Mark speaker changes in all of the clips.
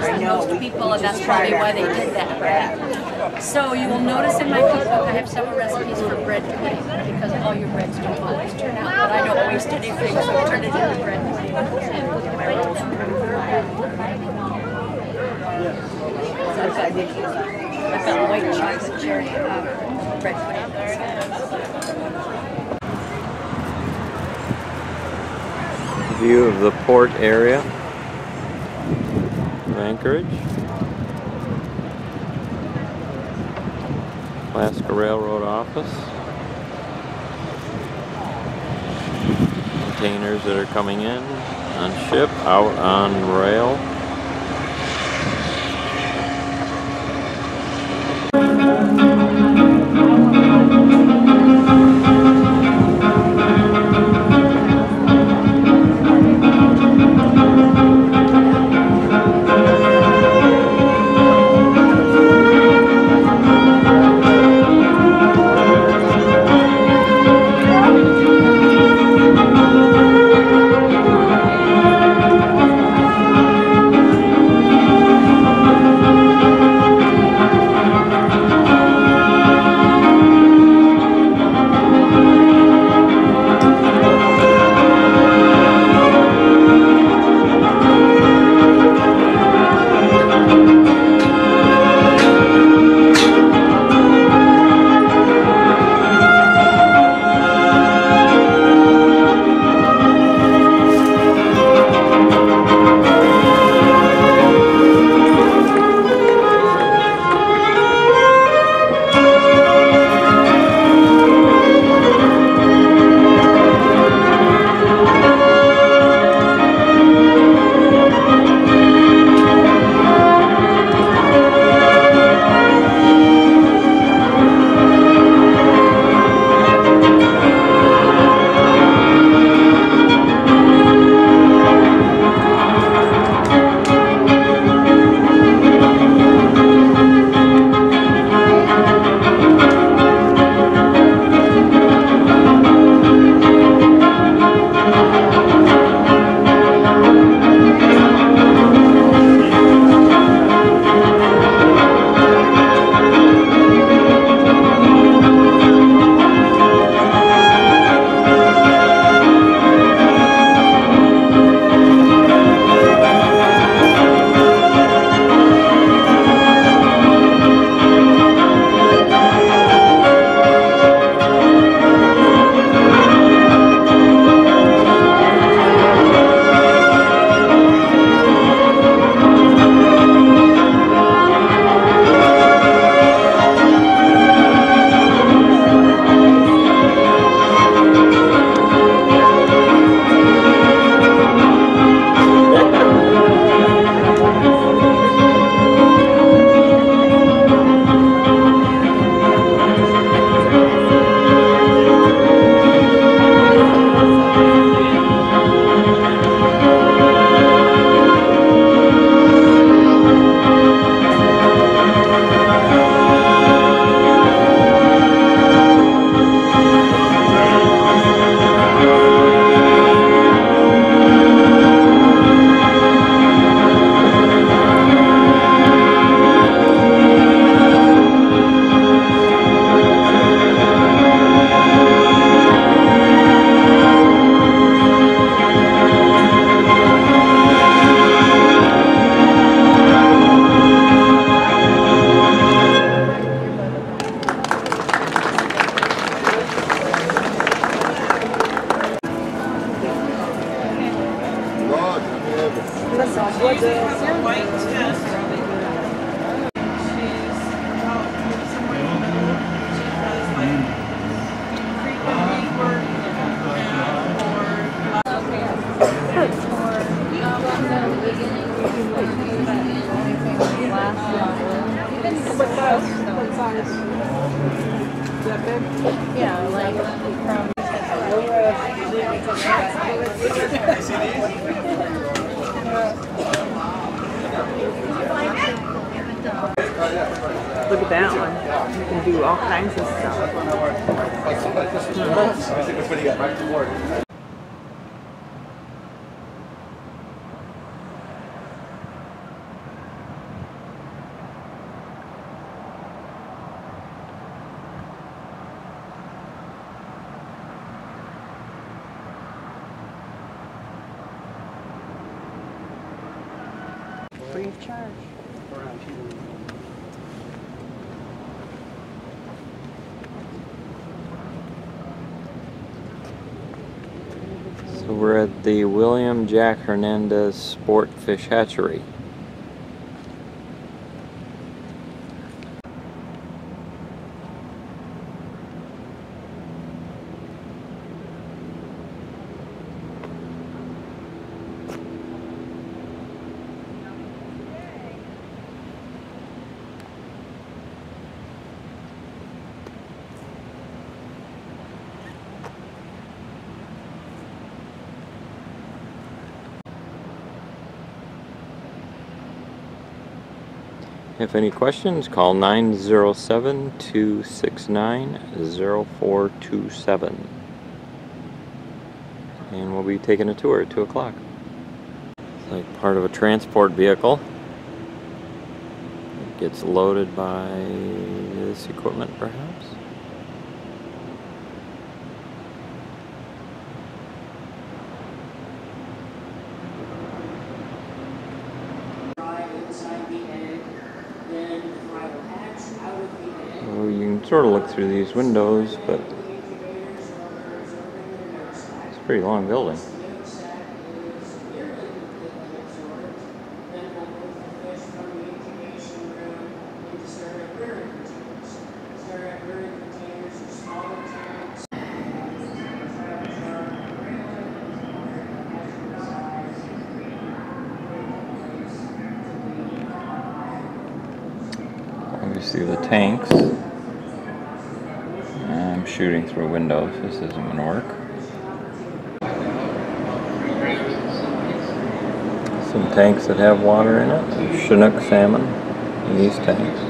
Speaker 1: than most people, and that's probably why they did that, right? So you will notice in my cookbook I have several recipes for bread pudding because all your breads don't always turn out, but I don't waste anything, so I turn it into bread pudding. So I've got, I've got white chocolate cherry uh, bread pudding.
Speaker 2: View of the port area of Anchorage. Alaska Railroad office. Containers that are coming in on ship, out on rail.
Speaker 1: Yeah, like from.
Speaker 3: Look at that one. You can do all kinds of stuff.
Speaker 2: So we're at the William Jack Hernandez Sport Fish Hatchery. If any questions, call 907 269 0427. And we'll be taking a tour at 2 o'clock. It's like part of a transport vehicle. It gets loaded by this equipment, perhaps.
Speaker 4: fry inside the egg, then the fry will hatch out of the egg.
Speaker 2: So you can sort of look through these windows, but it's a pretty long building. Obviously the tanks. Shooting through windows. This isn't gonna work. Some tanks that have water in it. Chinook salmon in these tanks.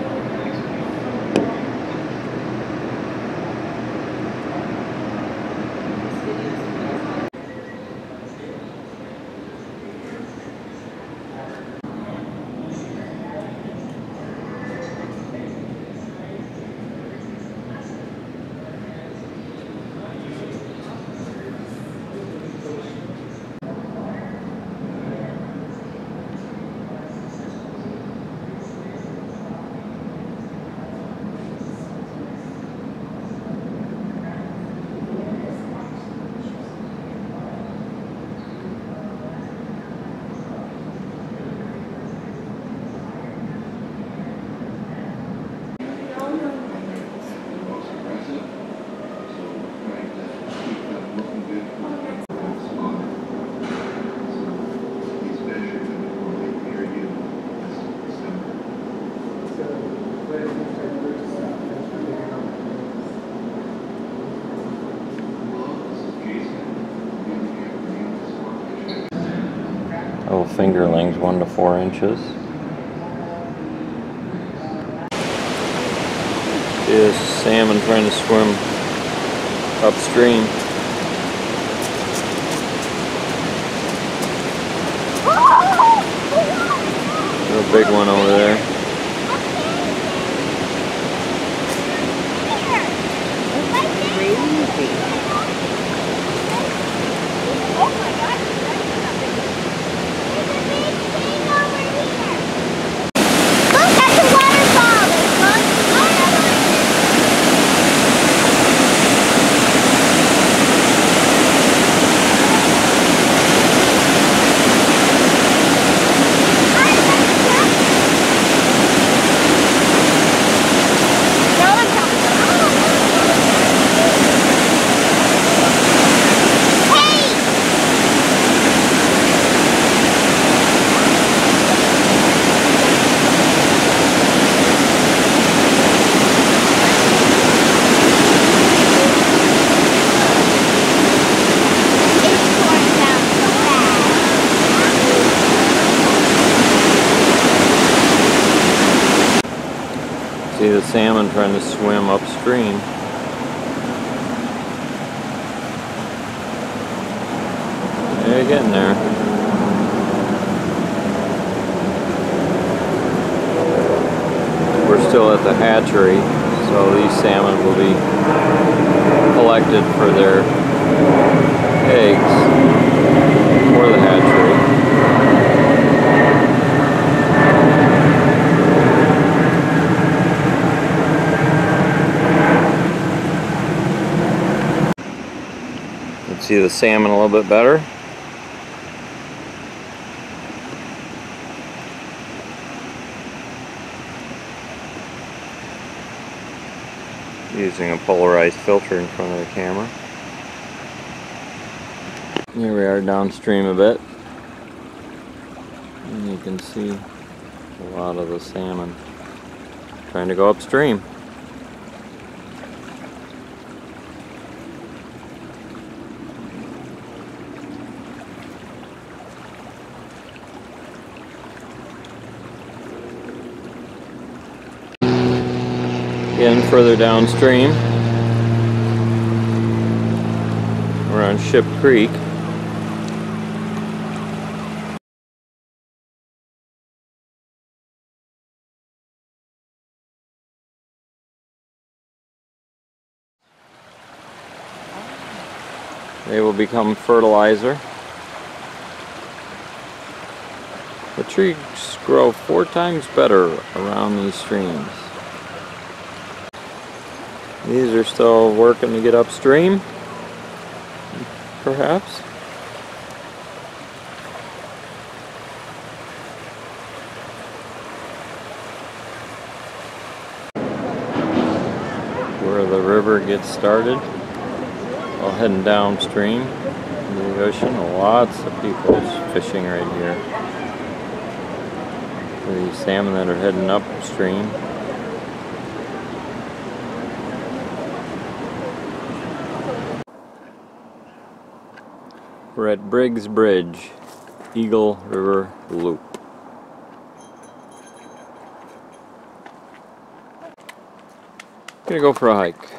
Speaker 2: Little fingerlings, one to four inches. Is salmon trying to swim upstream. A big one over there. Salmon trying to swim upstream. They're getting there. We're still at the hatchery, so these salmon will be collected for their eggs for the hatchery. See the salmon a little bit better. Using a polarized filter in front of the camera. Here we are downstream a bit. And you can see a lot of the salmon trying to go upstream. Again, further downstream, we're on Ship Creek. They will become fertilizer. The trees grow four times better around these streams. These are still working to get upstream, perhaps. Where the river gets started. Well, heading downstream into the ocean, lots of people fishing right here. The salmon that are heading upstream. We're at Briggs Bridge, Eagle River Loop. Gonna go for a hike.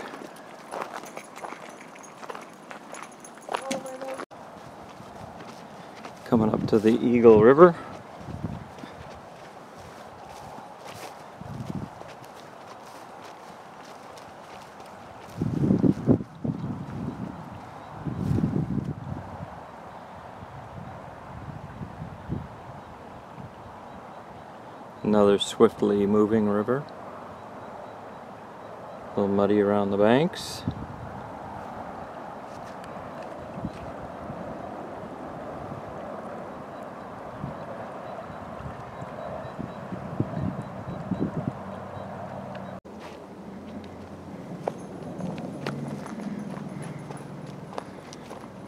Speaker 2: Coming up to the Eagle River. Another swiftly moving river. A little muddy around the banks.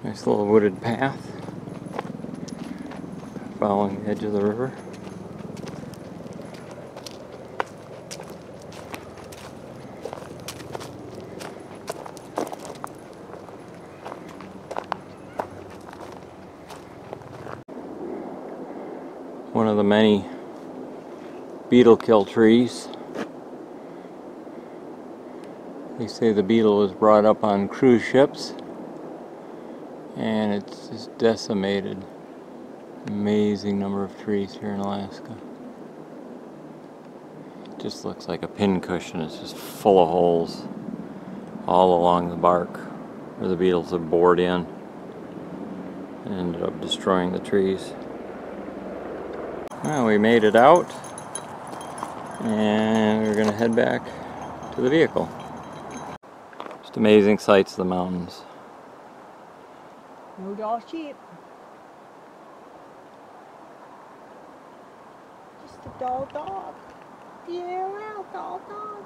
Speaker 2: Nice little wooded path following the edge of the river. One of the many beetle kill trees. They say the beetle was brought up on cruise ships and it's just decimated. Amazing number of trees here in Alaska. It Just looks like a pincushion. It's just full of holes all along the bark where the beetles have bored in and ended up destroying the trees. Well, we made it out and we're gonna head back to the vehicle. Just amazing sights of the mountains.
Speaker 3: No dog sheep. Just a dog dog. Yeah, well, dog dog.